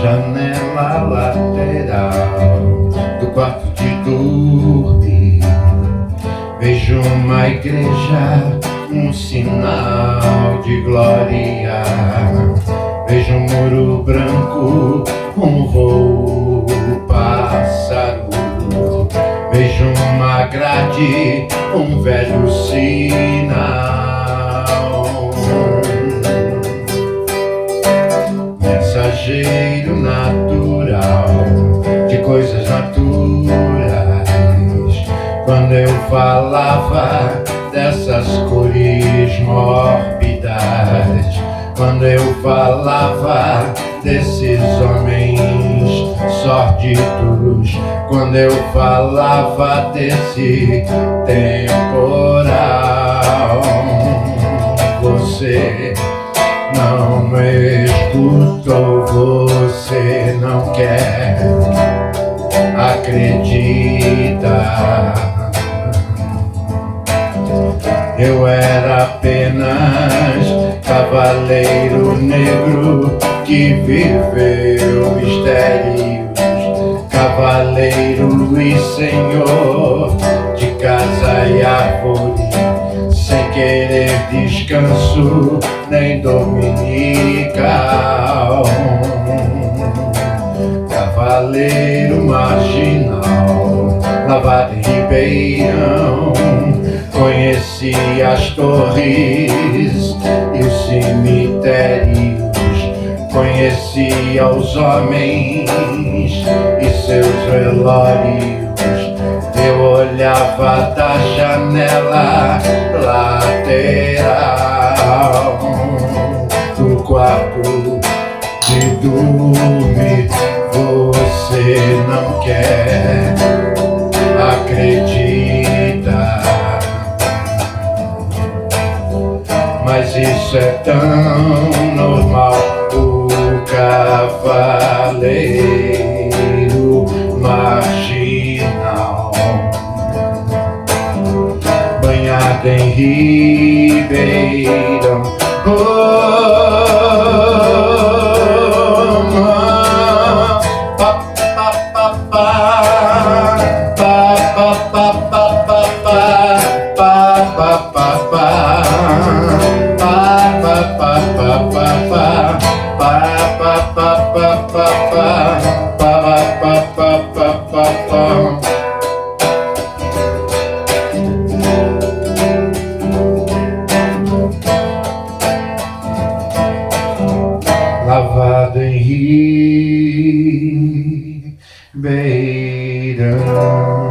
janela lateral do quarto de dormir. Vejo uma igreja, um sinal de glória. Vejo um muro branco, um voo pássaro. Vejo uma grade, um velho sinal. Falava dessas cores mórbidas, quando eu falava desses homens sórdidos, quando eu falava desse temporal, você não me escutou, você não quer acredita. Eu era apenas cavaleiro negro que viveu mistérios, cavaleiro e senhor de casa e árvore, sem querer descanso nem dominical. Cavaleiro marginal, lavado Ribeirão, conheci as torres e os cemitérios, conheci os homens e seus velórios. Eu olhava da janela lateral do quarto de dormir. Você não quer isso é tão normal. O cavaleiro marginal banhado em Ribeirão. Lavado em Ribeirão.